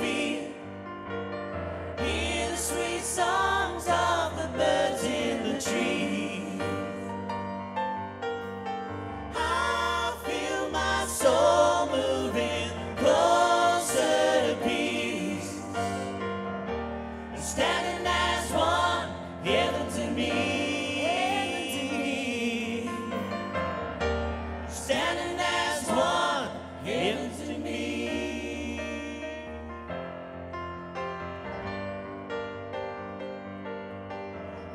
feet.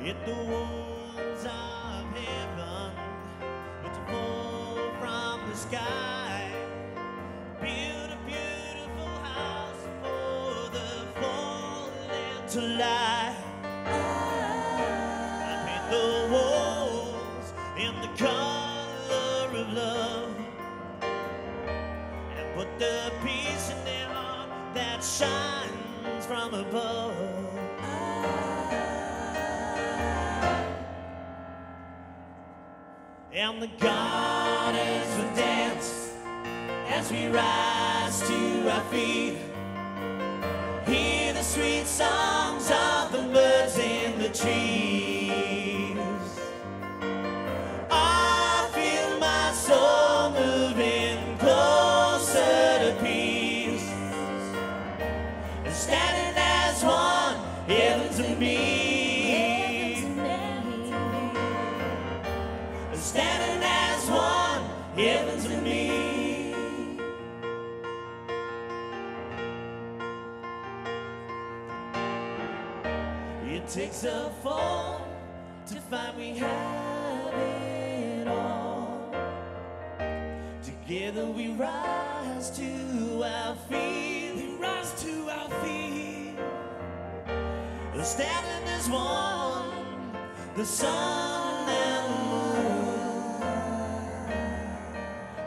Hit the walls of heaven, but to fall from the sky. Build a beautiful house for the fallen to lie. I paint the walls in the color of love and put the peace in their heart that shines from above. And the gardens will dance as we rise to our feet. Hear the sweet songs of the birds in the trees. It takes a fall to find we have it all. Together we rise to our feet. We rise to our feet. Standing as one, the sun and the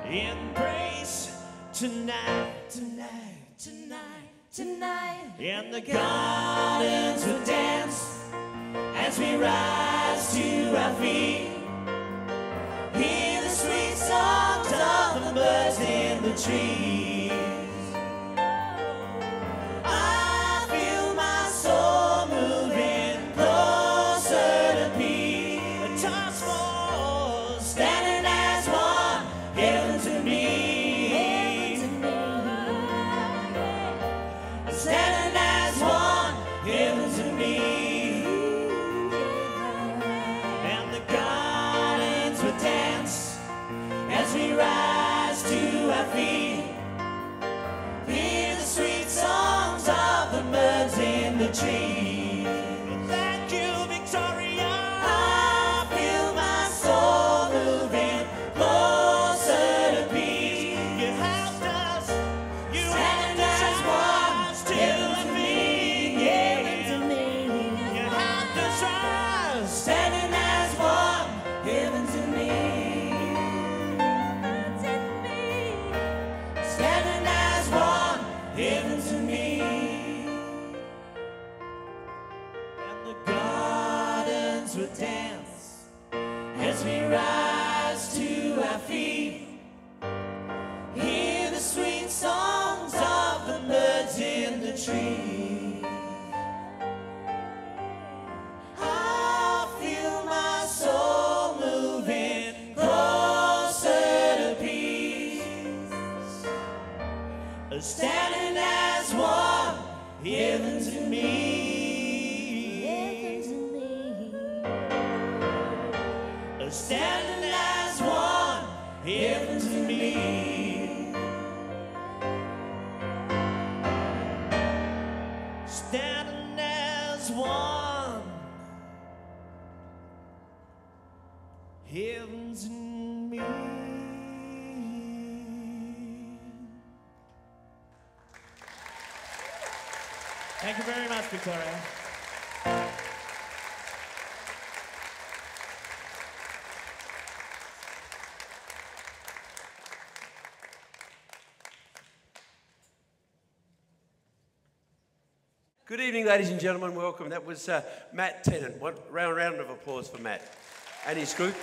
moon. Embrace tonight, tonight, tonight, tonight. And the gardens will dance as we rise to our feet. Hear the sweet songs of the birds in the trees. The trees. Gardens will dance as we rise to our feet. Hear the sweet songs of the birds in the trees. I feel my soul moving closer to peace. Standing as one, heaven Standing as one, heaven to me. Standing as one, heaven's in me. Thank you very much, Victoria. Good evening, ladies and gentlemen. Welcome. That was uh, Matt Tennant. One round round of applause for Matt and his group.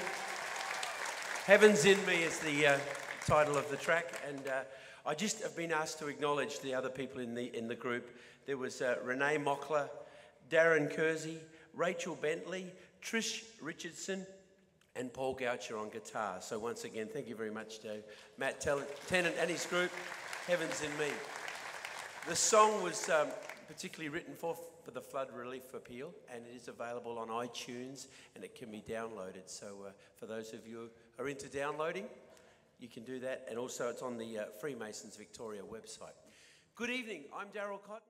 Heaven's in Me is the uh, title of the track, and uh, I just have been asked to acknowledge the other people in the in the group. There was uh, Renae Mockler, Darren Kersey, Rachel Bentleigh, Trish Richardson, and Paul Goucher on guitar. So once again, thank you very much to Matt Tennant and his group. Heaven's in Me. The song was um, particularly written for for the flood relief appeal, and it is available on iTunes and it can be downloaded. So uh, for those of you who are into downloading, you can do that, and also it's on the uh, Freemasons Victoria website. Good evening. I'm Daryl Cotton.